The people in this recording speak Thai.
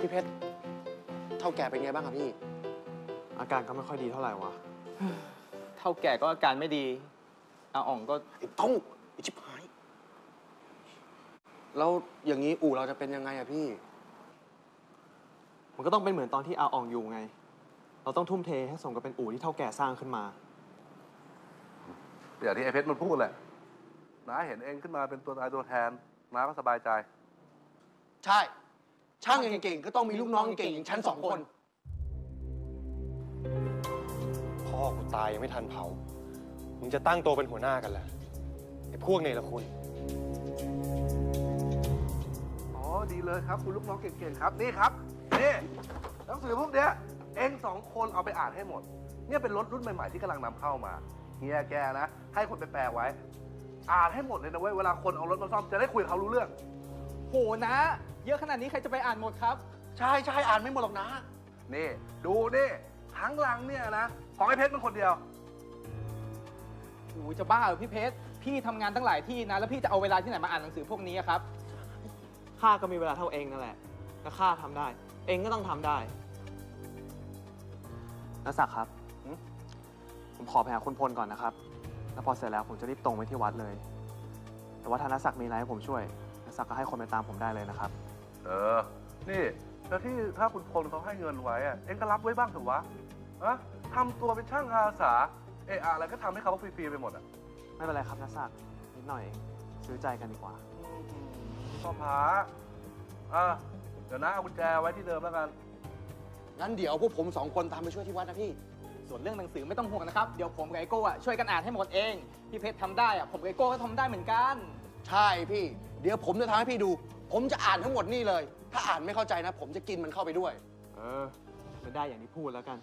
พี่เพชรเท่าแก่เป็นไงบ้างครับพี่ อาการก็ไม่ค่อยดีเท่าไหร่วะเท่าแก่ก็อาการไม่ดีอาอ่องก็ไอ้ต้องไอ้ชิบหาย แล้วอย่างนี้อู่เราจะเป็นยังไงอะพี่ มันก็ต้องเป็นเหมือนตอนที่อาอ่องอยู่ไง เราต้องทุ่มเทให้สมกับเป็นอู่ที่เท่าแก่สร้างขึ้นมา อย่างที่ไอ้เพชรมันพูดแหละน้าเห็นเองขึ้นมาเป็นตัวตายตัวแทนน้าก็สบายใจ ใช่ ช่างเก่งๆก็ต้องมีลูกน้องเก่งอย่างฉันสองคน พ่อกูตายยังไม่ทันเผา มึงจะตั้งตัวเป็นหัวหน้ากันแหละไอ้พวกเนรคุณ อ๋อ ดีเลยครับ คุณลูกน้องเก่งๆครับ นี่ครับ นี่หนังสือพวกเนี้ย เองสองคนเอาไปอ่านให้หมด เนี่ยเป็นรถรุ่นใหม่ๆที่กำลังนำเข้ามา เฮียแกนะ ให้คนไปแปลไว้ อ่านให้หมดเลยนะเว้ย เวลาคนเอารถมาซ่อมจะได้คุยกับเขารู้เรื่อง โหนะ เยอะขนาดนี้ใครจะไปอ่านหมดครับ ใช่ใช่อ่านไม่หมดหรอกนะ นี่ ดูนี่ทั้งหลังเนี่ยนะ ของไอ้เพชรเป็นคนเดียวโอ้ยจะบ้าเหรอพี่เพชร พี่ทำงานตั้งหลายที่นะ แล้วพี่จะเอาเวลาที่ไหนมาอ่านหนังสือพวกนี้อะครับ ข้าก็มีเวลาเท่าเองนั่นแหละถ้าข้าทำได้ เองก็ต้องทำได้นักศักดิ์ครับผมขอไปหาคุณพลก่อนนะครับ แล้วพอเสร็จแล้วผมจะรีบตรงไปที่วัดเลย แต่ว่าถ้านักศักดิ์มีอะไรให้ผมช่วยนักศักดิ์ก็ให้คนไปตามผมได้เลยนะครับ เออ นี่แล้วที่ถ้าคุณพลเขาให้เงินไว้อะเองก็รับไว้บ้างเถอะวะอะทำตัวเป็นช่างอาสา เอะอะอะไรก็ทำให้เขาฟรีๆไปหมดอะไม่เป็นไรครับนักศักดิ์นิดหน่อยเองซื้อใจกันดีกว่าพ่อผาอะเดี๋ยวนะเอากุญแจไว้ที่เดิมแล้วกัน งั้นเดี๋ยวพวกผมสองคนตามไปช่วยที่วัดนะพี่ ส่วนเรื่องหนังสือไม่ต้องห่วงนะครับ เดี๋ยวผมกับไอโก้อะช่วยกันอ่านให้หมดเอง พี่เพชรทำได้อะผมกับไอโก้ก็ทำได้เหมือนกัน ใช่พี่ เดี๋ยวผมจะทำให้พี่ดู ผมจะอ่านทั้งหมดนี่เลย ถ้าอ่านไม่เข้าใจนะ ผมจะกินมันเข้าไปด้วย เออไม่ได้อย่างที่พูดแล้วกัน